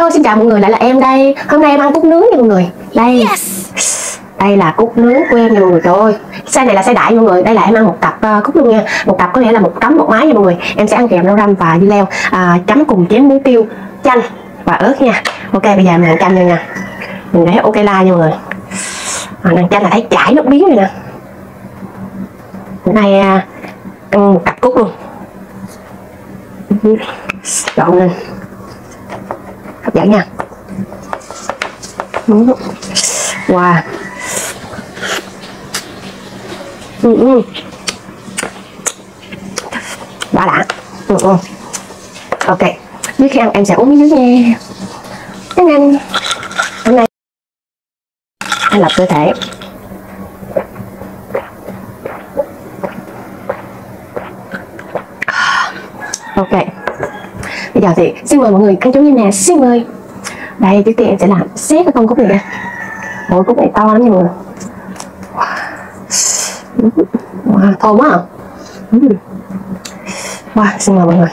Hello, xin chào mọi người, lại là em đây. Hôm nay em ăn cút nướng nha mọi người. Đây. Đây là cút nướng của em nha mọi người. Trời ơi, size này là size đại mọi người. Đây là em ăn một cặp uh, cút luôn nha. Một cặp có nghĩa là một trống một mái nha mọi người. Em sẽ ăn kèm rau răm và dưa leo à, Chấm cùng chén muối tiêu, chanh và ớt nha. Ok, bây giờ mình ăn chanh nha. Mình để ok la nha mọi người. À, Ăn chanh là thấy chảy nước miếng rồi nè. Hôm nay uh, ăn một cặp cút luôn. Trộn lên hấp dẫn nha. Wow. Ừ, ừ. đã đã. Ừ, ừ. ok. Trước khi ăn em sẽ uống miếng nước nha. Cái ơn hôm nay anh lập cơ thể. Ok bây giờ thì xin mời mọi người các chú như nè xin mời. Đây trước tiên em sẽ làm xét cái con cúc này nha. Mỗi cúc này to lắm nha mọi người. Wow, thơm quá à. Wow, xin mời mọi người.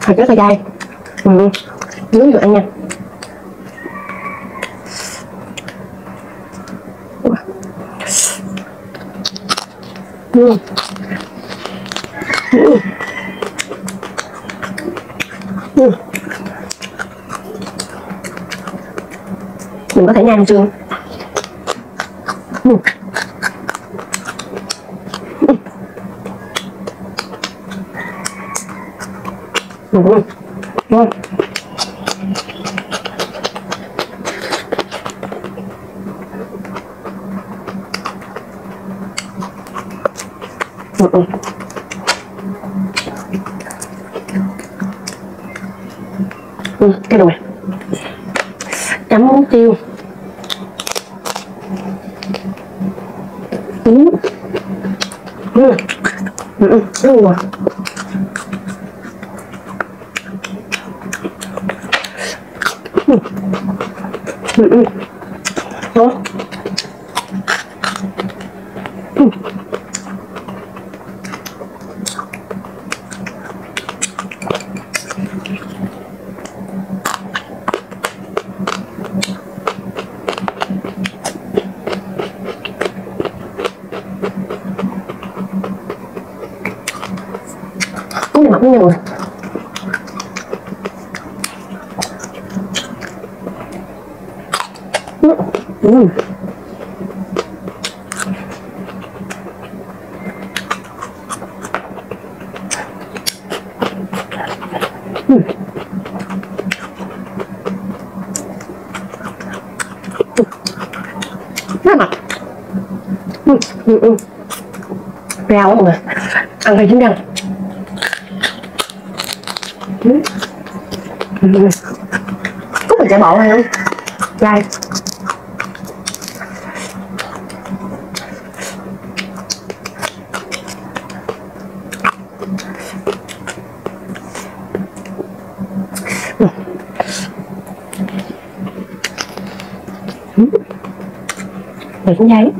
Thật rất là dai. Ừ. nướng vừa ăn nha. Mm. Mm. Mình có thể nhai một chương mm. Mm. Mm. Ừ, cái đùi chấm muối tiêu ừ. Ừ. Ừ, ừ. Ừ. Ừ. Ừ, ừ. Ừ. Đó. Ừ. Rồi Ừ. Ừ. Ừ. rất mặn ừ, ừ, ừ. rau mọi người ăn hơi chín răng ừ. Ừ cúc mình chạy bộ hay không. Ừ. Để cũng giấy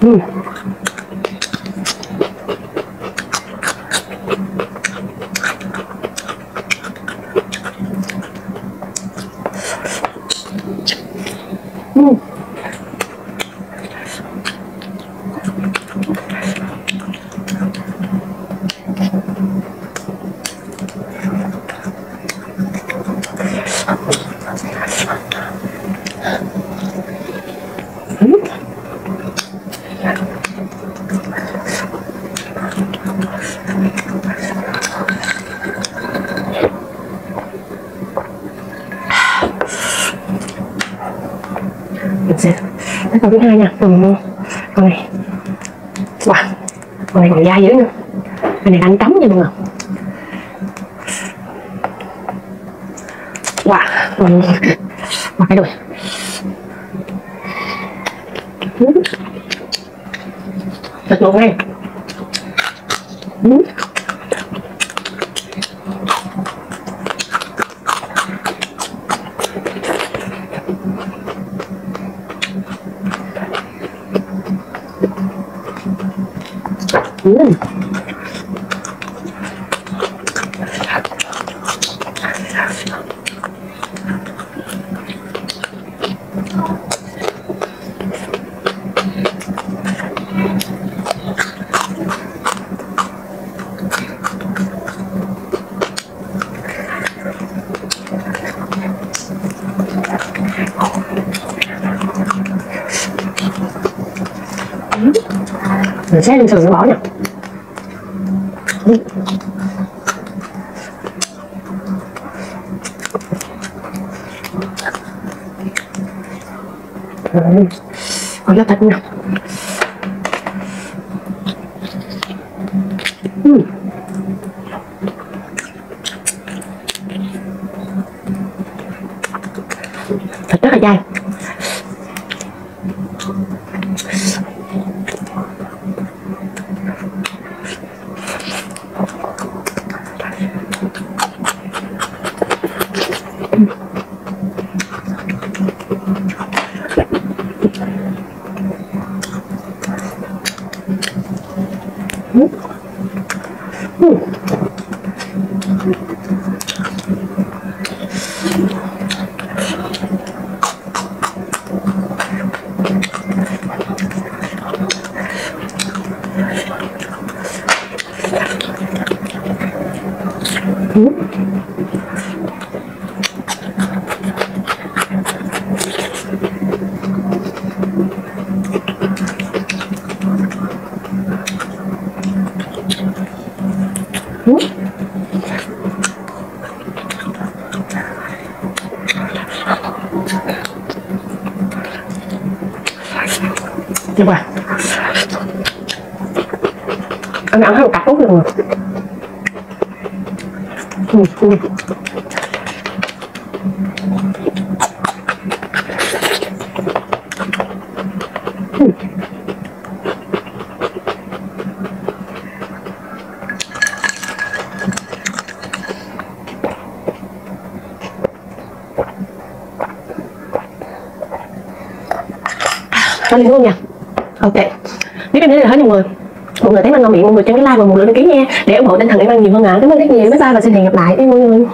Ừ. Ừ. mình sẽ cái con thứ hai nha. Ừ. con này. Wow. Con này còn dai dữ nữa. Con này đang trống nha mọi người. Wow. Ừ. mặc cái đùi. Ừ. Thịt luôn ngay Mm. mình sẽ lên sườn bỏ nhỉ. Ôi, nó thịt nè Uhm. Rất là dai Được rồi Anh ăn hết một cặp tốt luôn rồi ừ, ừ. Ừ. Cho lên luôn nha. Ok. Nếu em thấy là hết mọi người mọi người thấy mình ngon miệng mọi người cho cái like và một lượt đăng ký nha. Để ủng hộ tinh thần em ăn nhiều hơn ạ. Cảm ơn rất nhiều. Bye bye và xin hẹn gặp lại. Mọi người.